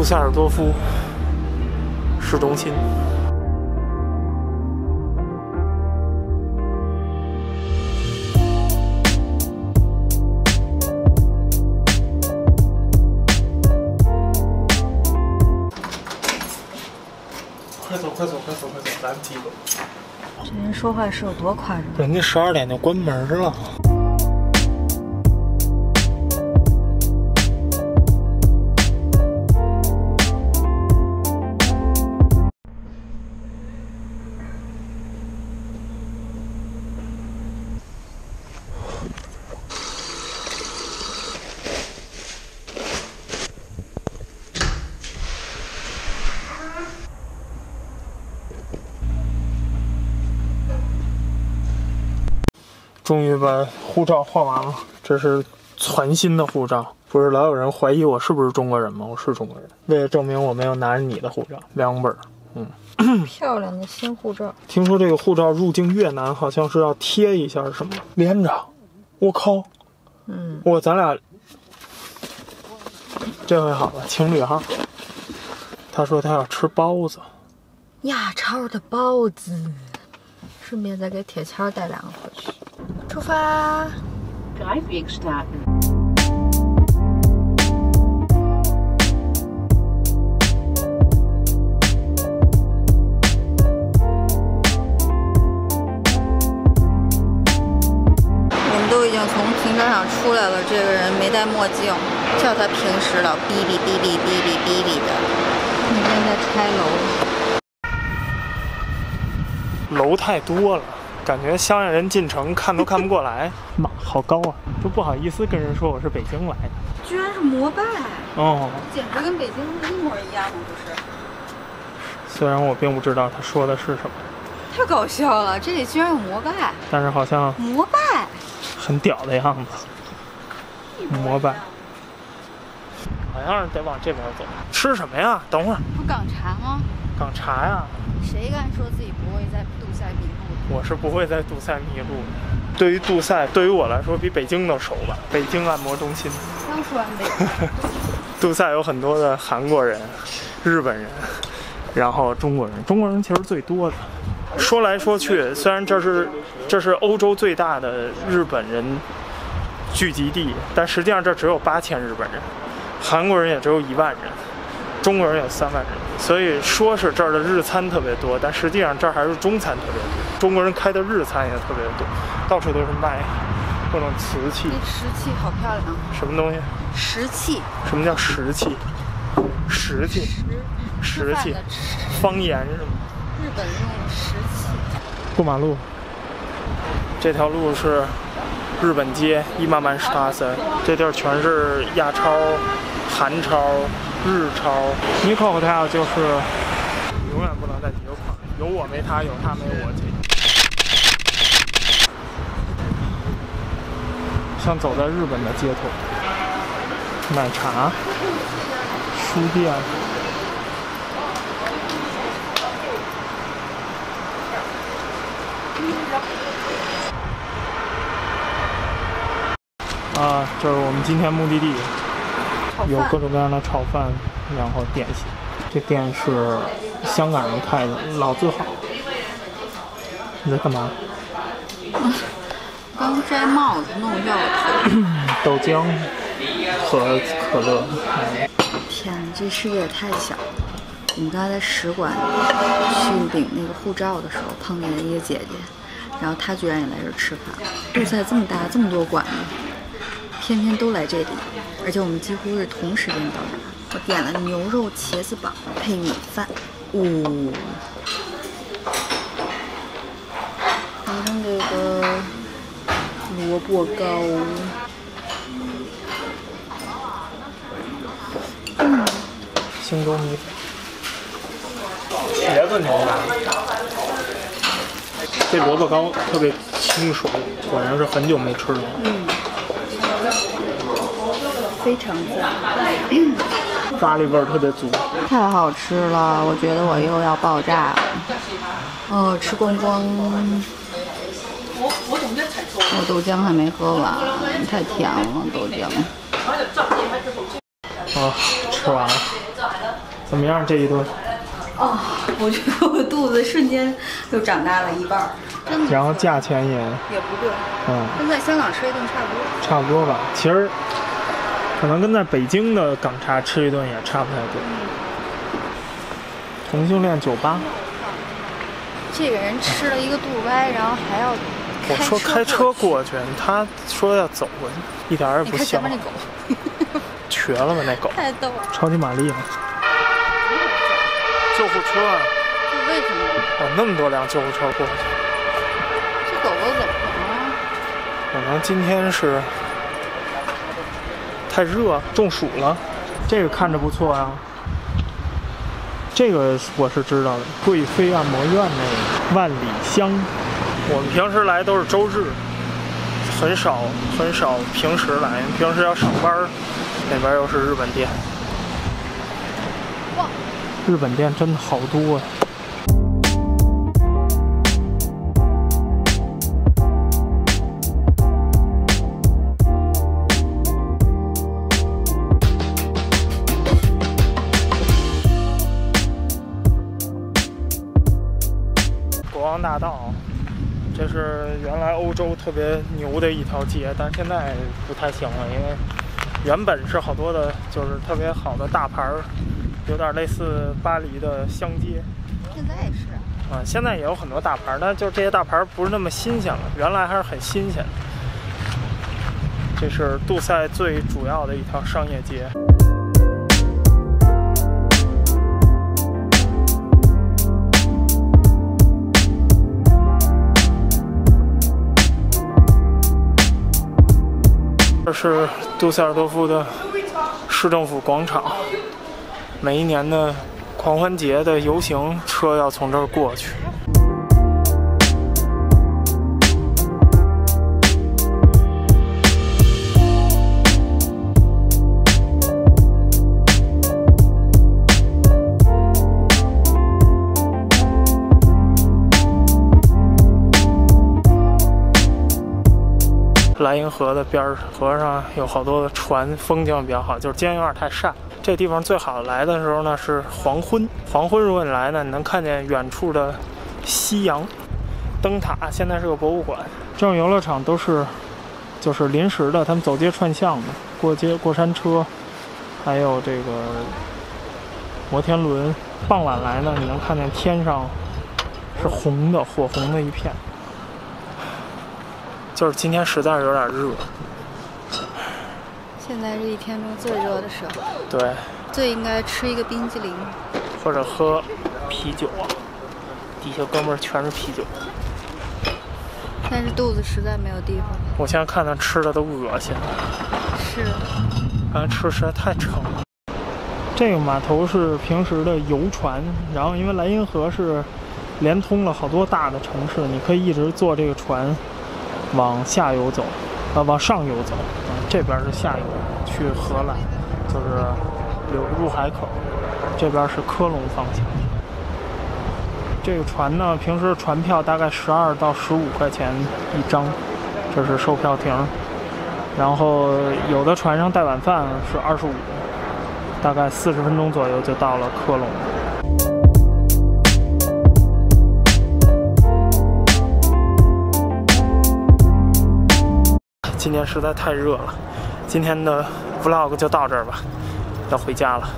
杜塞尔多夫市中心。快走，快走，快走，快走，来不及了。这人说话是有多夸张？人家十二点就关门了。终于把护照换完了，这是全新的护照。不是老有人怀疑我是不是中国人吗？我是中国人。为了证明我没有拿着你的护照，两本儿。漂亮的新护照，听说这个护照入境越南好像是要贴一下什么连着。我靠！嗯，我咱俩这回好了，情侣号。他说他要吃包子，亚超的包子，顺便再给铁锹带两个回去。出发！Uitwegstaten. 我们都已经从停车场出来了，这个人没戴墨镜，叫他平时老哔哔哔哔哔哔哔哔的。那边在拆楼，楼太多了，感觉乡下人进城看都看不过来。妈，好高啊，都不好意思跟人说我是北京来的。居然是摩拜，哦，简直跟北京一模一样，不是？虽然我并不知道他说的是什么，太搞笑了，这里居然有摩拜，但是好像摩拜。很屌的样子。摩拜，好像是得往这边走。吃什么呀？等会儿，不港茶吗？港茶呀。谁敢说自己不会在杜塞迷路？我是不会在杜塞迷路的。对于杜塞，对于我来说比北京都熟吧。北京按摩中心，刚说完北京，杜塞有很多的韩国人、日本人，然后中国人，中国人其实最多的。说来说去，虽然这是这是欧洲最大的日本人聚集地，但实际上这只有八千日本人，韩国人也只有一万人，中国人有三万人，所以说是这儿的日餐特别多，但实际上这儿还是中餐特别多，中国人开的日餐也特别多，到处都是卖各种瓷器。那，石器好漂亮，什么东西？石器，什么叫石器？石器，石器。方言是吗？日本用石器。过马路，这条路是日本街伊曼曼施塔塞，这地儿全是亚超、韩超、日超。尼可 hotel 就是永远不能在一个块儿，有我没他，有他没我。像走在日本的街头，奶茶、书店。啊，这是我们今天目的地，有各种各样的炒饭，然后点心。这店是香港人开的，老字号。你在干嘛？刚摘帽子，弄掉了头。豆浆和可乐。天哪，这世界也太小了。我们刚才在使馆去领那个护照的时候，碰见了一个姐姐，然后她居然也来这儿吃饭。杜塞这么大，这么多馆子，天天都来这里，而且我们几乎是同时间到达。我点了牛肉茄子煲配米饭，呜、尝尝这个萝卜糕。嗯，青州米粉，茄子牛腩。这萝卜糕特别清爽，果然是很久没吃了。非常赞，咖喱味儿特别足。太好吃了！我觉得我又要爆炸了。哦，吃光光。我豆浆还没喝完，太甜了豆浆。啊，吃完了。怎么样这一顿？哦，我觉得我肚子瞬间就长大了一半儿，真的。然后价钱也，也不贵，嗯，跟在香港吃一顿差不多。差不多吧。其实可能跟在北京的港茶吃一顿也差不太多。同性恋酒吧，这个人吃了一个肚歪，然后还要我说开车过去。他说要走过去，一点儿也不像那狗，瘸了吧那狗？太逗了。超级玛丽吗？救护车啊！这为什么？有，那么多辆救护车过去，这狗狗怎么了？可能今天是太热，中暑了。这个看着不错啊，这个我是知道的，贵妃按摩院那个万里香。我们平时来都是周日，很少很少平时来，平时要上班儿。那边又是日本店，哇，日本店真的好多王大道，这是原来欧洲特别牛的一条街，但是现在不太行了，因为原本是好多的，就是特别好的大牌儿，有点类似巴黎的香街现在也是。啊。现在也有很多大牌儿，但就是这些大牌儿不是那么新鲜了，原来还是很新鲜的。这是杜塞最主要的一条商业街。是杜塞尔多夫的市政府广场，每一年的狂欢节的游行车要从这儿过去。莱茵河的边儿，河上有好多的船，风景比较好。就是今天有点太晒。这地方最好来的时候呢是黄昏，黄昏如果你来呢，你能看见远处的夕阳。灯塔现在是个博物馆，这种游乐场都是就是临时的，他们走街串巷的，过街过山车，还有这个摩天轮。傍晚来呢，你能看见天上是红的，火红的一片。就是今天实在是有点热，现在是一天中最热的时候，对，最应该吃一个冰激凌。或者喝啤酒啊，底下哥们儿全是啤酒。但是肚子实在没有地方。我现在看他吃的都恶心，是，刚才吃的实在太撑了。这个码头是平时的游船，然后因为莱茵河是连通了好多大的城市，你可以一直坐这个船往下游走，呃，往上游走。啊，这边是下游，去荷兰，就是流入海口。这边是科隆方向。这个船呢，平时船票大概十二到十五块钱一张，这是售票亭。然后有的船上带晚饭是二十五，大概四十分钟左右就到了科隆。今天实在太热了，今天的 vlog 就到这儿吧，要回家了。